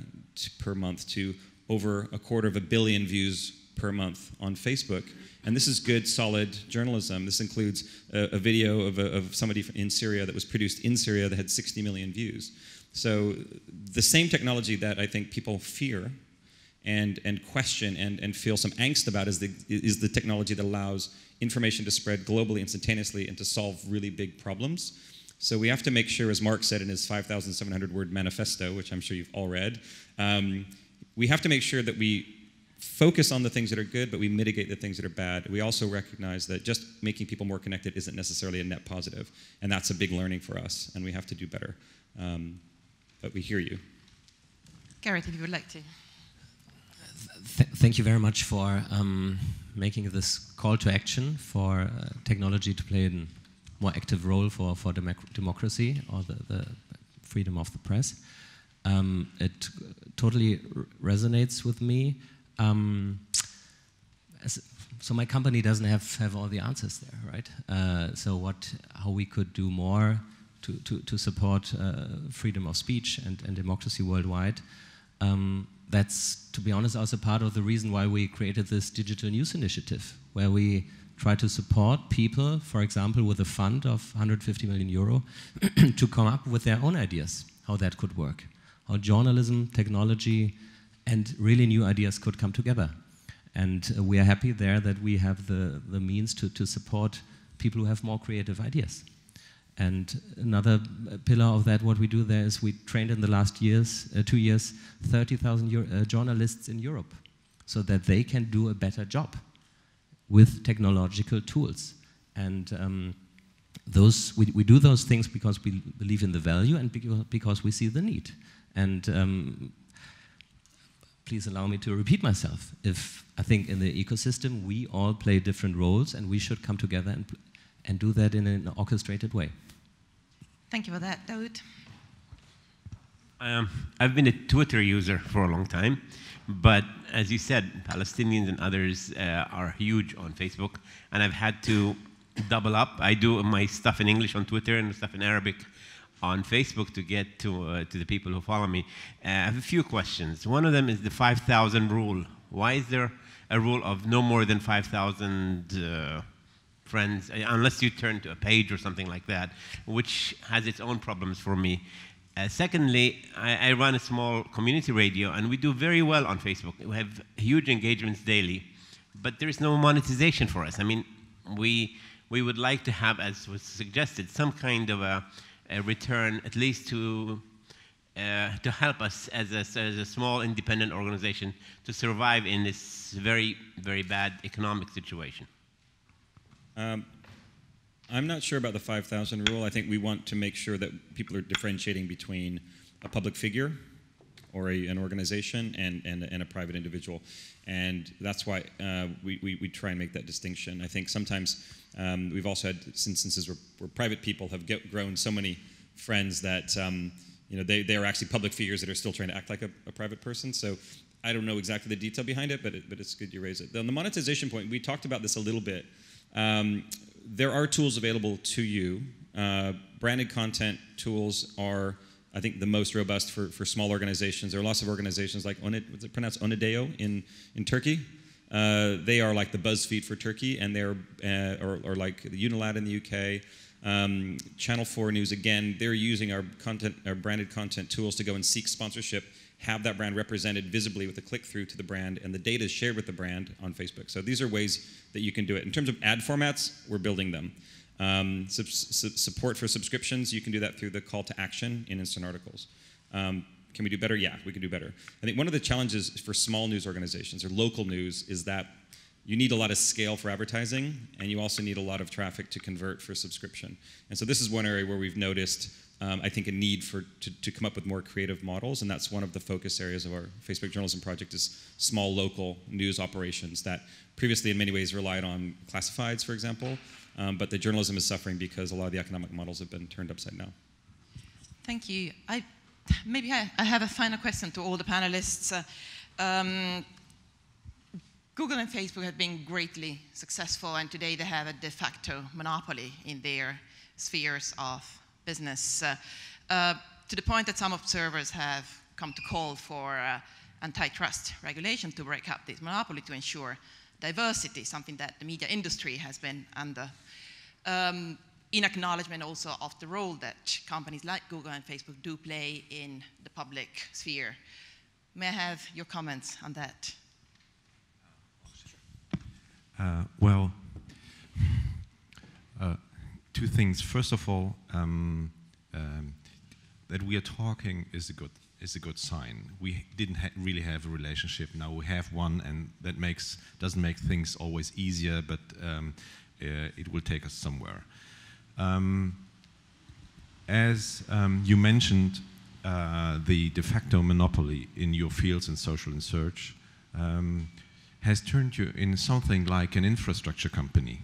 per month to over a quarter of a billion views per month on Facebook. And this is good, solid journalism. This includes a, a video of, a, of somebody in Syria that was produced in Syria that had 60 million views. So the same technology that I think people fear and, and question and, and feel some angst about is the, is the technology that allows information to spread globally instantaneously and to solve really big problems. So we have to make sure, as Mark said in his 5,700 word manifesto, which I'm sure you've all read, um, we have to make sure that we focus on the things that are good, but we mitigate the things that are bad. We also recognize that just making people more connected isn't necessarily a net positive, and that's a big learning for us, and we have to do better. Um, but we hear you. Gerrit, if you would like to. Th thank you very much for um, making this call to action for uh, technology to play a more active role for, for democ democracy or the, the, freedom of the press. Um, it totally resonates with me. Um, as, so my company doesn't have, have all the answers there, right? Uh, so what, how we could do more to, to, to support uh, freedom of speech and, and democracy worldwide. Um, that's, to be honest, also part of the reason why we created this digital news initiative, where we try to support people, for example, with a fund of 150 million euro, to come up with their own ideas, how that could work, how journalism, technology, and really new ideas could come together. And uh, we are happy there that we have the, the means to, to support people who have more creative ideas. And another pillar of that, what we do there is we trained in the last years, uh, two years, 30,000 uh, journalists in Europe so that they can do a better job with technological tools. And um, those, we, we do those things because we believe in the value and because we see the need. And um, please allow me to repeat myself. If I think in the ecosystem we all play different roles and we should come together and, and do that in an orchestrated way. Thank you for that, Daoud. Um, I've been a Twitter user for a long time, but as you said, Palestinians and others uh, are huge on Facebook, and I've had to double up. I do my stuff in English on Twitter and stuff in Arabic on Facebook to get to, uh, to the people who follow me. Uh, I have a few questions. One of them is the 5,000 rule. Why is there a rule of no more than 5,000 uh, friends, uh, unless you turn to a page or something like that, which has its own problems for me? Uh, secondly, I, I, run a small community radio, and we do very well on Facebook. We have huge engagements daily, but there is no monetization for us. I mean, we, we would like to have, as was suggested, some kind of a, a return, at least to, uh, to help us as a, as a small independent organization to survive in this very, very bad economic situation. Um, I'm not sure about the 5,000 rule. I think we want to make sure that people are differentiating between a public figure or a, an organization and, and, and, a private individual. And that's why uh, we, we, we, try and make that distinction. I think sometimes um, we've also had instances where, where private people have get, grown so many friends that um, you know, they, they are actually public figures that are still trying to act like a, a private person. So I don't know exactly the detail behind it, but, it, but it's good you raise it. On the monetization point, we talked about this a little bit. Um, there are tools available to you. Uh, branded content tools are, I think, the most robust for, for small organizations. There are lots of organizations like, Onid, what's it pronounced, Onideo in, in Turkey. Uh, they are like the BuzzFeed for Turkey, and they're, uh, or, or, like the Unilad in the UK. Um, Channel 4 News, again, they're using our content, our branded content tools to go and seek sponsorship have that brand represented visibly with a click through to the brand, and the data is shared with the brand on Facebook. So these are ways that you can do it. In terms of ad formats, we're building them. Um, su su support for subscriptions, you can do that through the call to action in Instant Articles. Um, can we do better? Yeah, we can do better. I think one of the challenges for small news organizations or local news is that you need a lot of scale for advertising, and you also need a lot of traffic to convert for subscription. And so this is one area where we've noticed um, I think, a need for to, to come up with more creative models, and that's one of the focus areas of our Facebook journalism project is small local news operations that previously in many ways relied on classifieds, for example, um, but the journalism is suffering because a lot of the economic models have been turned upside down. Thank you. I, maybe I, I have a final question to all the panelists. Uh, um, Google and Facebook have been greatly successful, and today they have a de facto monopoly in their spheres of business, uh, uh, to the point that some observers have come to call for uh, antitrust regulation to break up this monopoly to ensure diversity, something that the media industry has been under. Um, in acknowledgement also of the role that companies like Google and Facebook do play in the public sphere. May I have your comments on that? Uh, well, two things. First of all, um, um, that we are talking is a good is a good sign. We didn't ha really have a relationship. Now we have one, and that makes doesn't make things always easier, but um, uh, it will take us somewhere. Um, as um, you mentioned, uh, the de facto monopoly in your fields in social and search um, has turned you in something like an infrastructure company.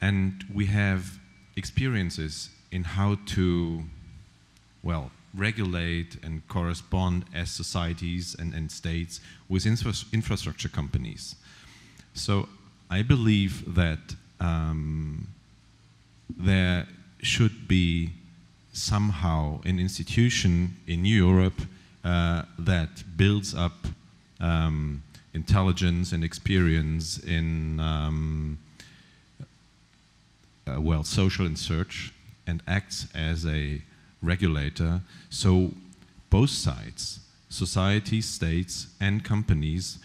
And we have experiences in how to, well, regulate and correspond as societies and, and states with infra infrastructure companies. So I believe that um, there should be somehow an institution in Europe uh, that builds up um, intelligence and experience in um, uh, well social and search and acts as a regulator so both sides society states and companies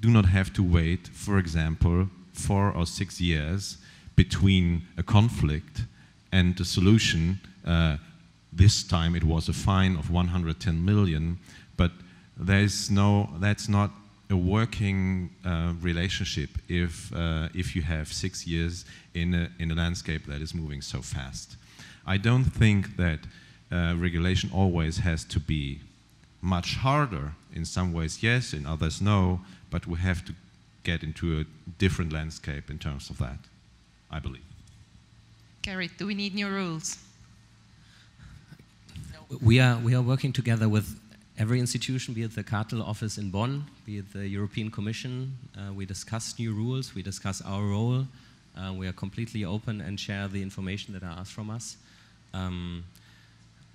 do not have to wait for example four or six years between a conflict and a solution. Uh, this time it was a fine of 110 million, but there's no, that's not a working uh, relationship if, uh, if you have six years in a, in a landscape that is moving so fast. I don't think that uh, regulation always has to be much harder. In some ways, yes, in others, no, but we have to get into a different landscape in terms of that. I believe. Gerrit, do we need new rules? We are, we are working together with every institution, be it the CARTEL office in Bonn, be it the European Commission. Uh, we discuss new rules, we discuss our role. Uh, we are completely open and share the information that are asked from us. Um,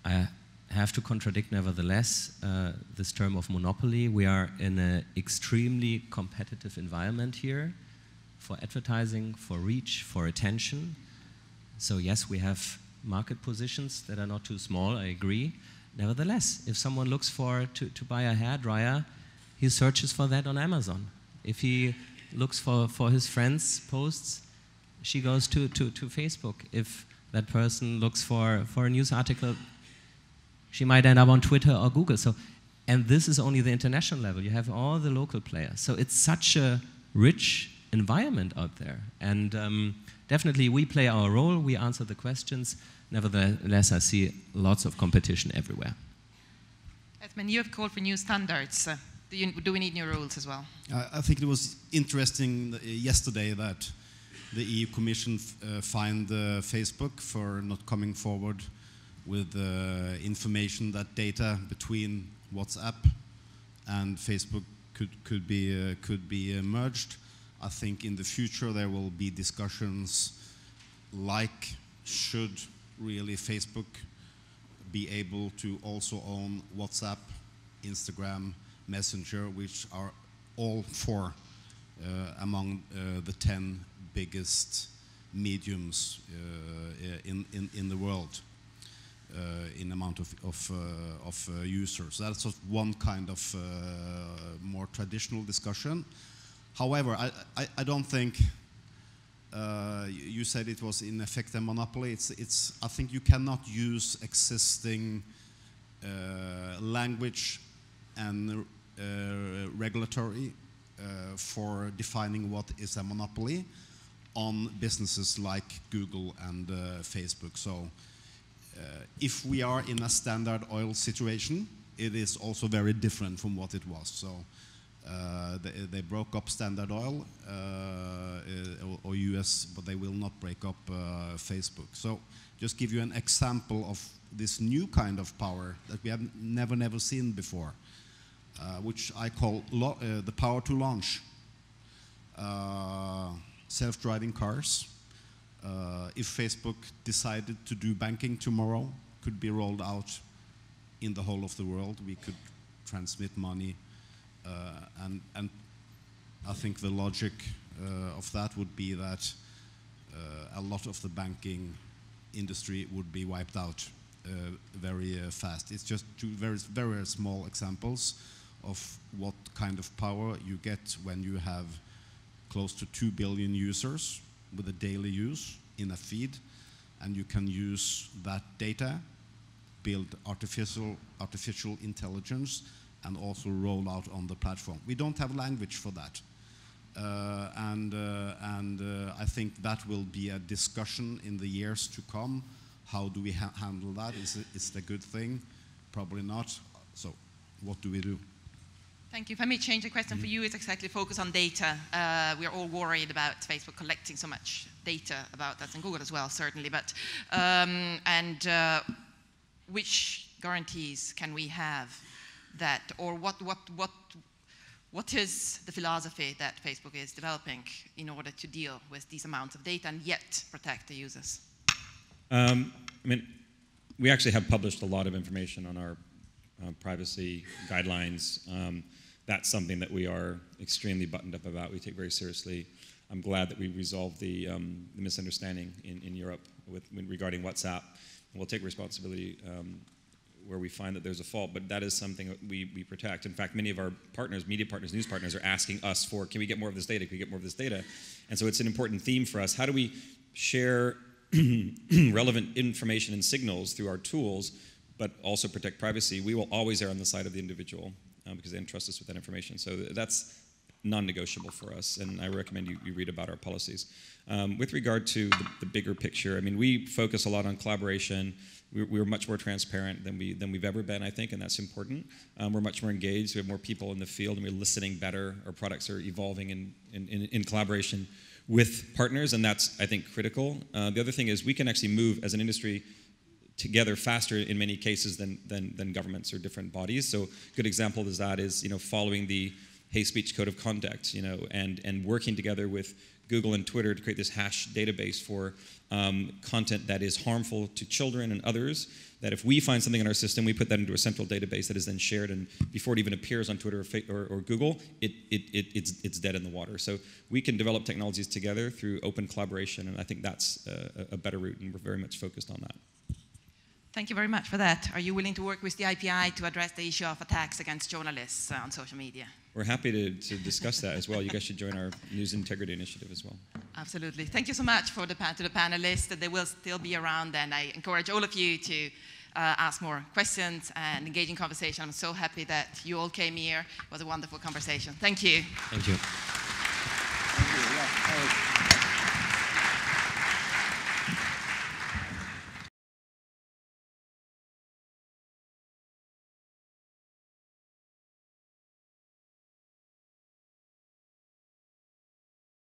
I have to contradict, nevertheless, uh, this term of monopoly. We are in an extremely competitive environment here for advertising, for reach, for attention. So yes, we have market positions that are not too small, I agree. Nevertheless, if someone looks for to, to buy a hair dryer, he searches for that on Amazon. If he looks for, for his friends' posts, she goes to, to, to Facebook. If that person looks for, for a news article, she might end up on Twitter or Google. So, and this is only the international level. You have all the local players. So it's such a rich environment out there. And um, definitely we play our role, we answer the questions. Nevertheless, I see lots of competition everywhere. Edmund, you have called for new standards. Uh, do, you, do, we need new rules as well? I think it was interesting yesterday that the EU Commission uh, fined uh, Facebook for not coming forward with uh, information that data between WhatsApp and Facebook could, could be, uh, could be merged. I think in the future there will be discussions like should really Facebook be able to also own WhatsApp, Instagram, Messenger, which are all four uh, among uh, the 10 biggest mediums uh, in, in, in the world uh, in amount of, of, uh, of uh, users. That's one kind of more traditional discussion. However, I, I, I don't think uh, you said it was in effect a monopoly. It's, it's, I think you cannot use existing uh, language and uh, regulatory uh, for defining what is a monopoly on businesses like Google and uh, Facebook. So if we are in a standard oil situation, it is also very different from what it was. So they, they, broke up Standard Oil uh, or, or, US, but they will not break up uh, Facebook. So just give you an example of this new kind of power that we have never, never seen before, uh, which I call uh, the power to launch. Self-driving cars, Uh, if Facebook decided to do banking tomorrow, could be rolled out in the whole of the world. We could transmit money, uh, and and I think the logic uh, of that would be that uh, a lot of the banking industry would be wiped out uh, very uh, fast. It's just two very very small examples of what kind of power you get when you have close to 2 billion users with a daily use in a feed, and you can use that data, build artificial, artificial intelligence, and also roll out on the platform. We don't have language for that. Uh, and uh, and uh, I think that will be a discussion in the years to come. How do we ha handle that? Is it, is it a good thing? Probably not. So, what do we do? Thank you. If I may change the question for you, it's exactly focus on data. Uh, we're all worried about Facebook collecting so much data about us and Google as well, certainly. But um, and uh, which guarantees can we have that, or what what what what is the philosophy that Facebook is developing in order to deal with these amounts of data and yet protect the users? Um, I mean, we actually have published a lot of information on our uh, privacy guidelines. Um, that's something that we are extremely buttoned up about. We take very seriously. I'm glad that we resolved the, um, the misunderstanding in, in Europe with, regarding WhatsApp. We'll take responsibility um, where we find that there's a fault, but that is something that we, we protect. In fact, many of our partners, media partners, news partners, are asking us for, can we get more of this data? Can we get more of this data? And so it's an important theme for us. How do we share relevant information and signals through our tools, but also protect privacy? We will always err on the side of the individual um, because they entrust us with that information. So that's non-negotiable for us, and I recommend you, you read about our policies. Um, with regard to the, the, bigger picture, I mean, we focus a lot on collaboration. We're, we're, much more transparent than, we, than we've ever been, I think, and that's important. Um, we're much more engaged. We have more people in the field, and we're listening better. Our products are evolving in, in, in, in collaboration with partners, and that's, I think, critical. Uh, the other thing is we can actually move as an industry together faster in many cases than, than, than governments or different bodies. So good example of that is you know, following the hate speech code of conduct you know, and, and working together with Google and Twitter to create this hash database for um, content that is harmful to children and others. That if we find something in our system, we put that into a central database that is then shared, and before it even appears on Twitter or, or, or Google, it, it, it, it's, it's dead in the water. So we can develop technologies together through open collaboration, and I think that's a, a better route, and we're very much focused on that. Thank you very much for that. Are you willing to work with the IPI to address the issue of attacks against journalists uh, on social media? We're happy to, to discuss that as well. You guys should join our News Integrity Initiative as well. Absolutely. Thank you so much for the, to the panelists. They will still be around, and I encourage all of you to uh, ask more questions and engage in conversation. I'm so happy that you all came here. It was a wonderful conversation. Thank you. Thank you. Thank you. Yeah.